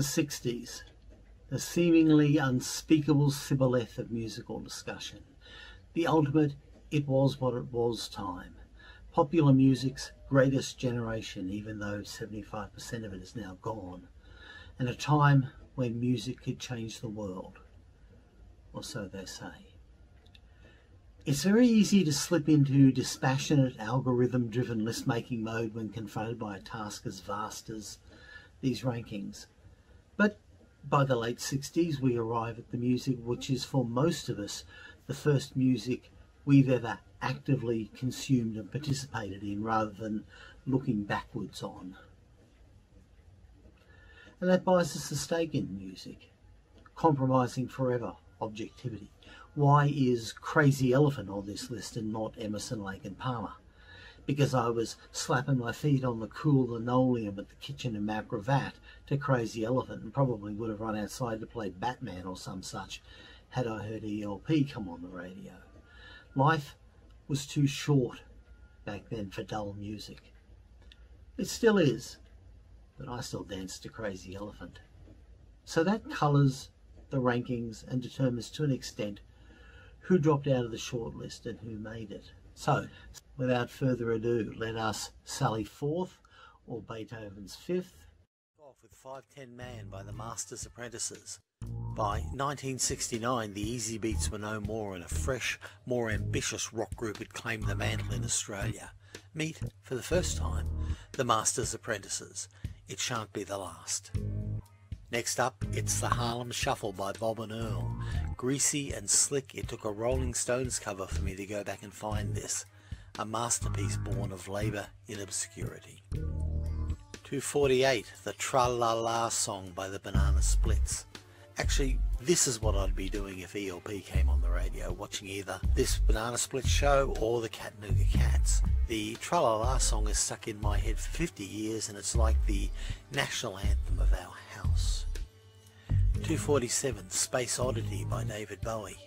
The 60s, the seemingly unspeakable shibboleth of musical discussion, the ultimate it was what it was time, popular music's greatest generation, even though 75% of it is now gone, and a time when music could change the world, or so they say. It's very easy to slip into dispassionate algorithm driven list making mode when confronted by a task as vast as these rankings. But by the late 60s, we arrive at the music which is for most of us the first music we've ever actively consumed and participated in rather than looking backwards on. And that buys us a stake in music, compromising forever objectivity. Why is Crazy Elephant on this list and not Emerson, Lake and Palmer? Because I was slapping my feet on the cool linoleum at the kitchen in Mount Gravatt to Crazy Elephant and probably would have run outside to play Batman or some such had I heard ELP come on the radio. Life was too short back then for dull music. It still is, but I still dance to Crazy Elephant. So that colours the rankings and determines to an extent who dropped out of the shortlist and who made it. So, without further ado, let us sally forth, or Beethoven's Fifth. Off with 510 Man by the Masters Apprentices. By 1969, the Easybeats were no more, and a fresh, more ambitious rock group had claimed the mantle in Australia. Meet, for the first time, the Masters Apprentices. It shan't be the last. Next up, it's the Harlem Shuffle by Bob and Earl. Greasy and slick, it took a Rolling Stones cover for me to go back and find this. A masterpiece born of labour in obscurity. 248, the Tra La La song by the Banana Splits. Actually, this is what I'd be doing if ELP came on the radio, watching either this Banana Split show or the Chattanooga Cats. The Tra La La song is stuck in my head for 50 years and it's like the national anthem of our house. 247 Space Oddity by David Bowie.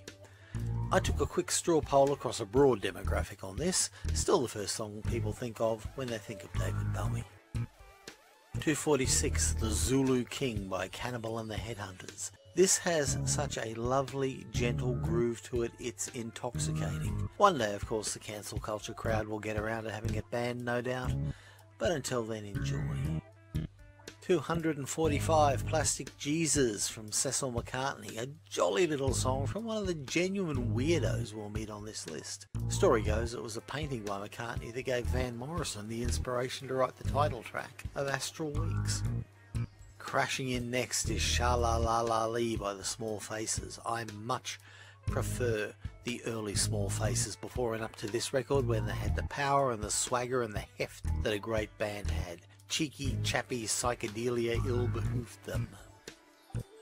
I took a quick straw poll across a broad demographic on this, still the first song people think of when they think of David Bowie. 246 The Zulu King by Cannibal and the Headhunters. This has such a lovely, gentle groove to it, it's intoxicating. One day, of course, the cancel culture crowd will get around to having it banned, no doubt, but until then, enjoy. 245 Plastic Jesus from Cecil McCartney, a jolly little song from one of the genuine weirdos we'll meet on this list. Story goes it was a painting by McCartney that gave Van Morrison the inspiration to write the title track of Astral Weeks. Crashing in next is Sha La La La Lee by the Small Faces. I much prefer the early Small Faces before and up to this record when they had the power and the swagger and the heft that a great band had cheeky, chappy psychedelia ill behooved them.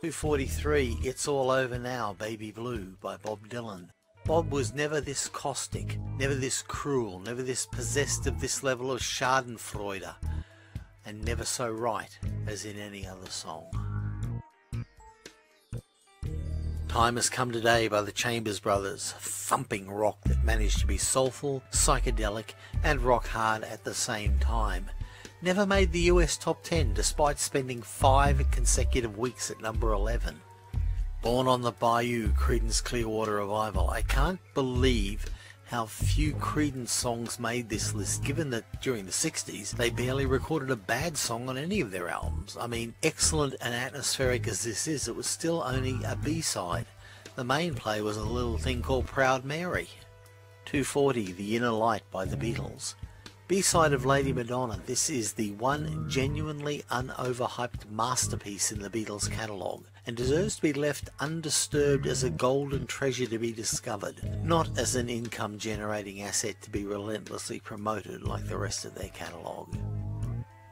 243 It's All Over Now, Baby Blue by Bob Dylan. Bob was never this caustic, never this cruel, never this possessed of this level of schadenfreude, and never so right as in any other song. Time Has Come Today by the Chambers Brothers, thumping rock that managed to be soulful, psychedelic, and rock hard at the same time never made the US top 10 despite spending five consecutive weeks at number 11. Born on the Bayou, Creedence Clearwater Revival. I can't believe how few Creedence songs made this list given that during the 60s they barely recorded a bad song on any of their albums. I mean, excellent and atmospheric as this is, it was still only a B-side. The main play was a little thing called Proud Mary. 240 The Inner Light by the Beatles. B-side of Lady Madonna, this is the one genuinely unoverhyped masterpiece in the Beatles catalogue and deserves to be left undisturbed as a golden treasure to be discovered, not as an income generating asset to be relentlessly promoted like the rest of their catalogue.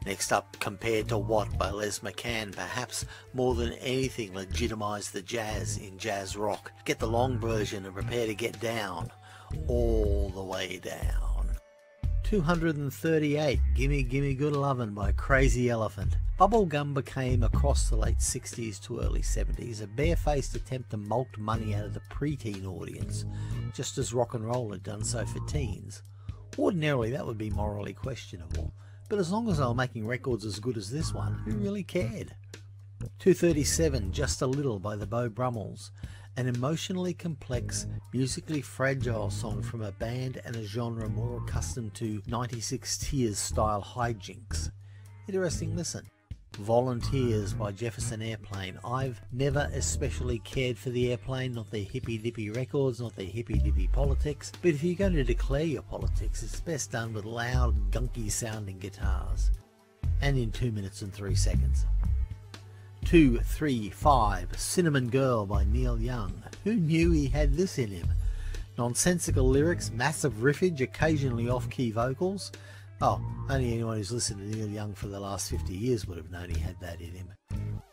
Next up, Compared to What by Les McCann, perhaps more than anything legitimised the jazz in jazz rock. Get the long version and prepare to get down, all the way down. 238 Gimme Gimme Good Lovin' by Crazy Elephant. Bubblegum became across the late 60s to early 70s a barefaced attempt to mulct money out of the preteen audience, just as rock and roll had done so for teens. Ordinarily that would be morally questionable, but as long as they were making records as good as this one, who really cared? 237 Just a Little by the Beau Brummels, an emotionally complex, musically fragile song from a band and a genre more accustomed to 96 Tears style hijinks. Interesting listen. Volunteers by Jefferson Airplane. I've never especially cared for the airplane, not their hippy dippy records, not their hippy dippy politics, but if you're going to declare your politics, it's best done with loud, gunky sounding guitars. And in 2 minutes and 3 seconds. 235 Cinnamon Girl by Neil Young. Who knew he had this in him? Nonsensical lyrics, massive riffage, occasionally off key vocals. Oh, only anyone who's listened to Neil Young for the last 50 years would have known he had that in him.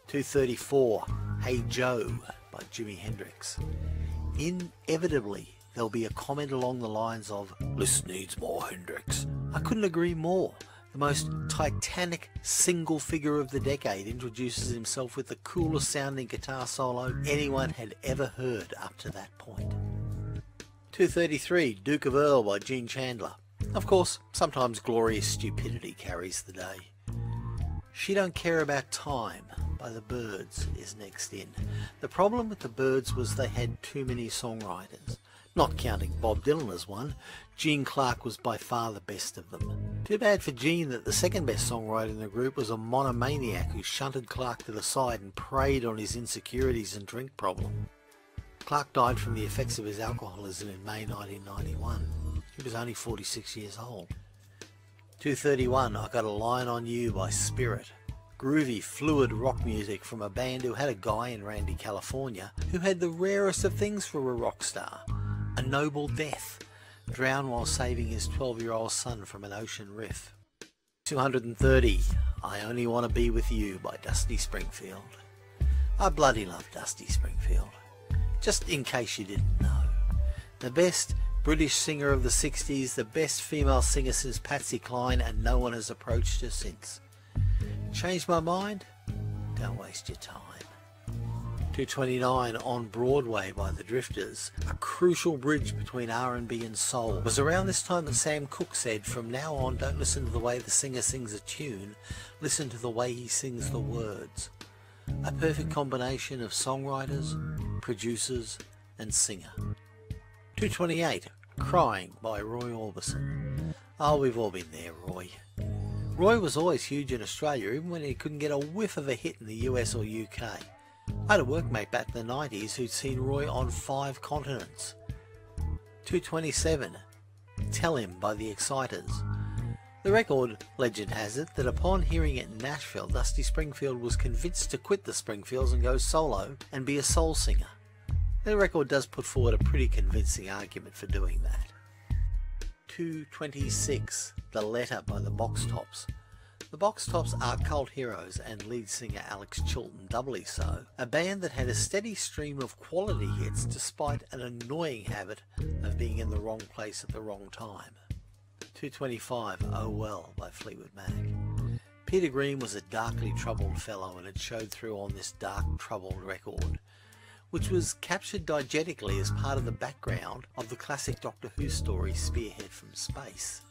234 Hey Joe by Jimi Hendrix. Inevitably, there'll be a comment along the lines of, This needs more Hendrix. I couldn't agree more. The most titanic single figure of the decade introduces himself with the coolest sounding guitar solo anyone had ever heard up to that point. 233 Duke of Earl by Gene Chandler. Of course, sometimes glorious stupidity carries the day. She Don't Care About Time by the Byrds is next in. The problem with the Byrds was they had too many songwriters. Not counting Bob Dylan as one, Gene Clark was by far the best of them. Too bad for Gene that the second best songwriter in the group was a monomaniac who shunted Clark to the side and preyed on his insecurities and drink problem. Clark died from the effects of his alcoholism in May 1991. He was only 46 years old. 231, I Got a Line on You by Spirit. Groovy, fluid rock music from a band who had a guy in Randy, California, who had the rarest of things for a rock star a noble death, drowned while saving his 12 year old son from an ocean riff. 230, I Only Want to Be With You by Dusty Springfield. I bloody love Dusty Springfield. Just in case you didn't know. The best British singer of the 60s, the best female singer since Patsy Cline, and no one has approached her since. Changed my mind? Don't waste your time. 229 on Broadway by the Drifters, a crucial bridge between R&B and soul. It was around this time that Sam Cooke said, from now on don't listen to the way the singer sings a tune, listen to the way he sings the words. A perfect combination of songwriters, producers and singer. 228 Crying by Roy Orbison. Oh, we've all been there, Roy. Roy was always huge in Australia, even when he couldn't get a whiff of a hit in the US or UK. I had a workmate back in the 90s who'd seen Roy on five continents. 227 Tell Him by the Exciters. The record legend has it that upon hearing it in Nashville, Dusty Springfield was convinced to quit the Springfields and go solo and be a soul singer. The record does put forward a pretty convincing argument for doing that. 226 The Letter by the Box Tops. The Box Tops are cult heroes and lead singer Alex Chilton doubly so, a band that had a steady stream of quality hits despite an annoying habit of being in the wrong place at the wrong time. 225 Oh Well by Fleetwood Mac. Peter Green was a darkly troubled fellow and it showed through on this dark troubled record, which was captured diegetically as part of the background of the classic Doctor Who story Spearhead from Space.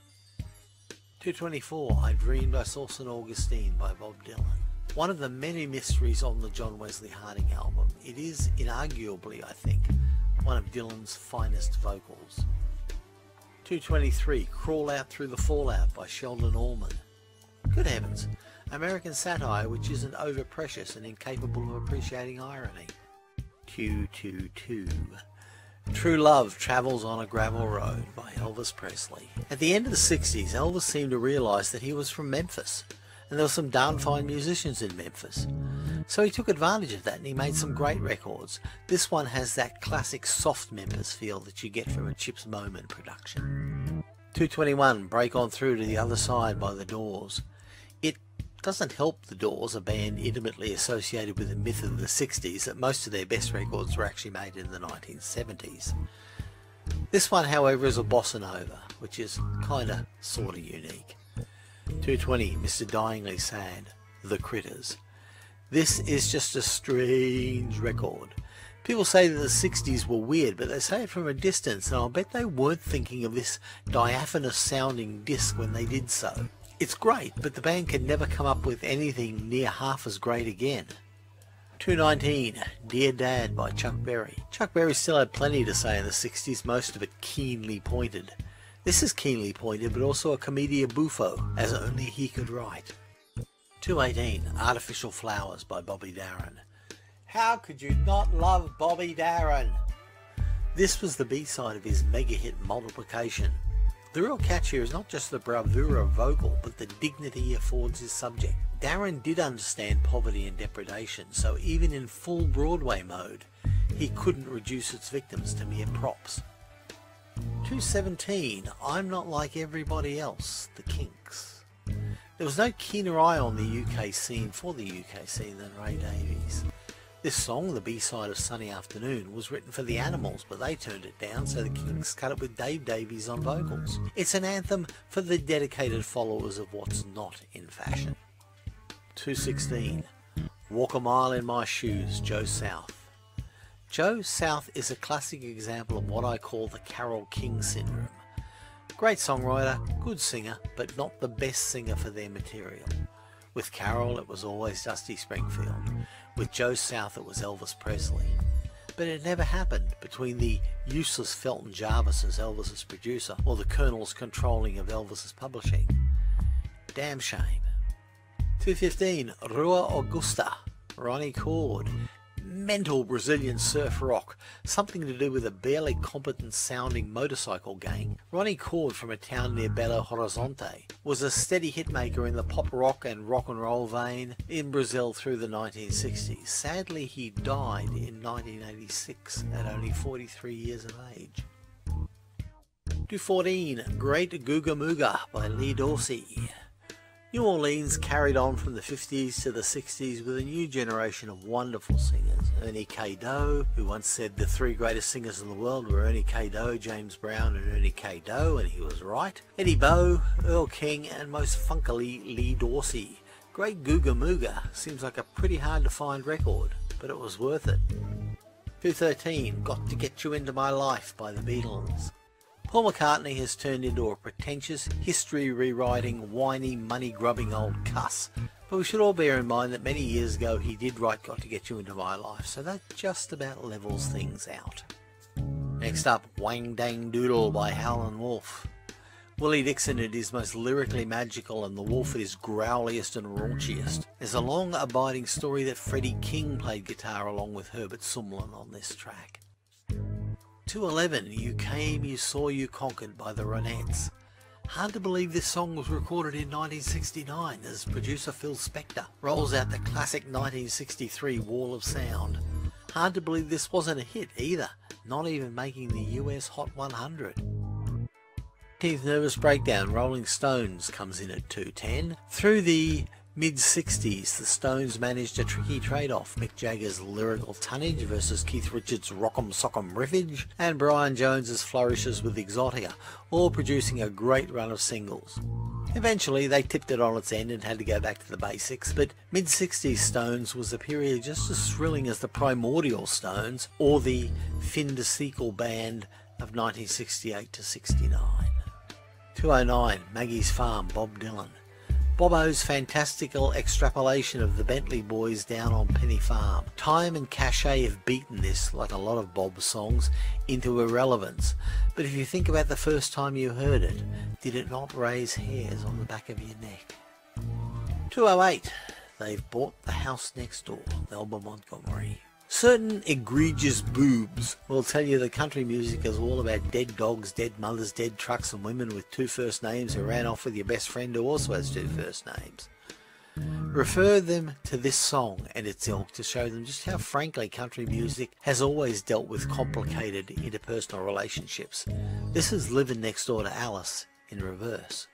224 I Dreamed I Saw St Augustine by Bob Dylan. One of the many mysteries on the John Wesley Harding album, it is inarguably, I think, one of Dylan's finest vocals. 223 Crawl Out Through the Fallout by Sheldon Allman. Good heavens, American satire which isn't over precious and incapable of appreciating irony. 222 True Love Travels on a Gravel Road by Elvis Presley. At the end of the 60s, Elvis seemed to realise that he was from Memphis, and there were some darn fine musicians in Memphis. So he took advantage of that and he made some great records. This one has that classic soft Memphis feel that you get from a Chips Moman production. 221 Break On Through to the Other Side by The Doors doesn't help the Doors, a band intimately associated with the myth of the 60s, that most of their best records were actually made in the 1970s. This one, however, is a bossa nova, which is kinda sorta unique. 220, Mr. Dieingly Sad, The Critters. This is just a strange record. People say that the 60s were weird, but they say it from a distance, and I'll bet they weren't thinking of this diaphanous sounding disc when they did so. It's great, but the band can never come up with anything near half as great again. 219, Dear Dad by Chuck Berry. Chuck Berry still had plenty to say in the 60s, most of it keenly pointed. This is keenly pointed, but also a commedia buffo, as only he could write. 218, Artificial Flowers by Bobby Darin. How could you not love Bobby Darin? This was the B-side of his mega hit Multiplication. The real catch here is not just the bravura vocal, but the dignity he affords his subject. Darin did understand poverty and depredation, so even in full Broadway mode, he couldn't reduce its victims to mere props. 217, I'm Not Like Everybody Else, The Kinks. There was no keener eye on the UK scene for the UK scene than Ray Davies. This song, the B-side of Sunny Afternoon, was written for the Animals, but they turned it down, so the Kinks cut it with Dave Davies on vocals. It's an anthem for the dedicated followers of what's not in fashion. 216. Walk a Mile in My Shoes, Joe South. Joe South is a classic example of what I call the Carole King syndrome. Great songwriter, good singer, but not the best singer for their material. With Carole, it was always Dusty Springfield. With Joe South, it was Elvis Presley. But it never happened between the useless Felton Jarvis as Elvis's producer or the Colonel's controlling of Elvis's publishing. Damn shame. 215, Rua Augusta, Ronnie Cord mental Brazilian surf rock, something to do with a barely competent sounding motorcycle gang. Ronnie Cord from a town near Belo Horizonte was a steady hitmaker in the pop rock and rock and roll vein in Brazil through the 1960s. Sadly, he died in 1986 at only 43 years of age. 214 Great Googa by Lee Dorsey. New Orleans carried on from the 50s to the 60s with a new generation of wonderful singers. Ernie K. Doe, who once said the three greatest singers in the world were Ernie K. Doe, James Brown, and Ernie K. Doe, and he was right. Eddie Bo, Earl King, and most funkily Lee Dorsey. Great Googa Mooga seems like a pretty hard to find record, but it was worth it. 213 Got to Get You Into My Life by the Beatles. Paul McCartney has turned into a pretentious, history rewriting, whiny, money grubbing old cuss. But we should all bear in mind that many years ago he did write Got to Get You Into My Life, so that just about levels things out. Next up, Wang Dang Doodle by Howlin' Wolf. Willie Dixon at his most lyrically magical and the Wolf at his growliest and raunchiest. There's a long abiding story that Freddie King played guitar along with Hubert Sumlin on this track. 211, You Came, You Saw, You Conquered by the Ronettes. Hard to believe this song was recorded in 1969 as producer Phil Spector rolls out the classic 1963 Wall of Sound. Hard to believe this wasn't a hit either, not even making the US Hot 100. 10th Nervous Breakdown, Rolling Stones comes in at 210. Through the Mid-60s, the Stones managed a tricky trade-off, Mick Jagger's lyrical tonnage versus Keith Richards' rock'em sock'em riffage, and Brian Jones's flourishes with Exotica, all producing a great run of singles. Eventually, they tipped it on its end and had to go back to the basics, but mid-60s Stones was a period just as thrilling as the primordial Stones or the fin de siècle band of 1968 to 69. 209, Maggie's Farm, Bob Dylan. Bobo's fantastical extrapolation of the Bentley Boys down on Penny Farm. Time and cachet have beaten this, like a lot of Bob's songs, into irrelevance. But if you think about the first time you heard it, did it not raise hairs on the back of your neck? 208. They've bought the house next door, Melba Montgomery. Certain egregious boobs will tell you that country music is all about dead dogs, dead mothers, dead trucks, and women with two first names who ran off with your best friend who also has two first names. Refer them to this song and its ilk to show them just how frankly country music has always dealt with complicated interpersonal relationships. This is Living Next Door to Alice in reverse.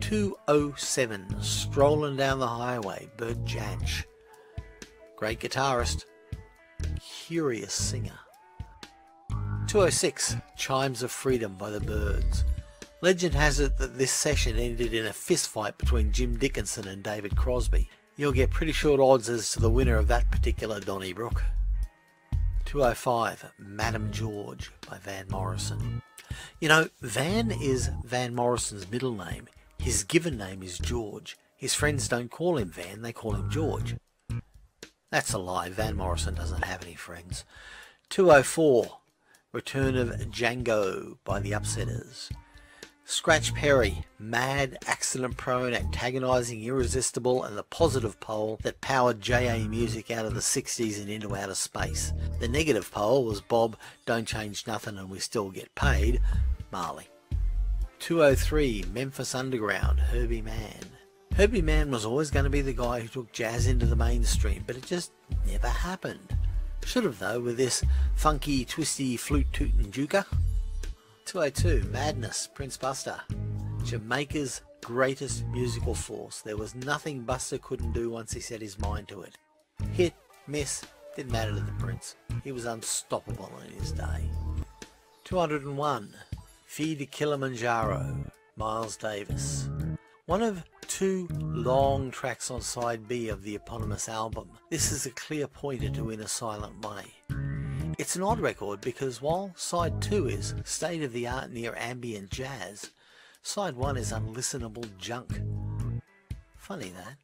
207 Strolling Down the Highway, Bert Jansch. Great guitarist, curious singer. 206 Chimes of Freedom by the Byrds. Legend has it that this session ended in a fistfight between Jim Dickson and David Crosby. You'll get pretty short odds as to the winner of that particular Donnybrook. 205 Madame George by Van Morrison. You know, Van is Van Morrison's middle name. His given name is George. His friends don't call him Van, they call him George. That's a lie. Van Morrison doesn't have any friends. 204. Return of Django by the Upsetters. Scratch Perry, mad, accident prone, antagonising, irresistible, and the positive pole that powered JA music out of the 60s and into outer space. The negative pole was Bob, Don't Change Nothing and We Still Get Paid, Marley. 203, Memphis Underground, Herbie Mann. Herbie Mann was always going to be the guy who took jazz into the mainstream, but it just never happened. Should have though with this funky, twisty, flute tootin' juker. 202, Madness, Prince Buster. Jamaica's greatest musical force. There was nothing Buster couldn't do once he set his mind to it. Hit, miss, didn't matter to the Prince. He was unstoppable in his day. 201, Filles de Kilimanjaro, Miles Davis. One of two long tracks on side B of the eponymous album. This is a clear pointer to In a Silent Way. It's an odd record because while side 2 is state of the art near ambient jazz, side 1 is unlistenable junk. Funny that.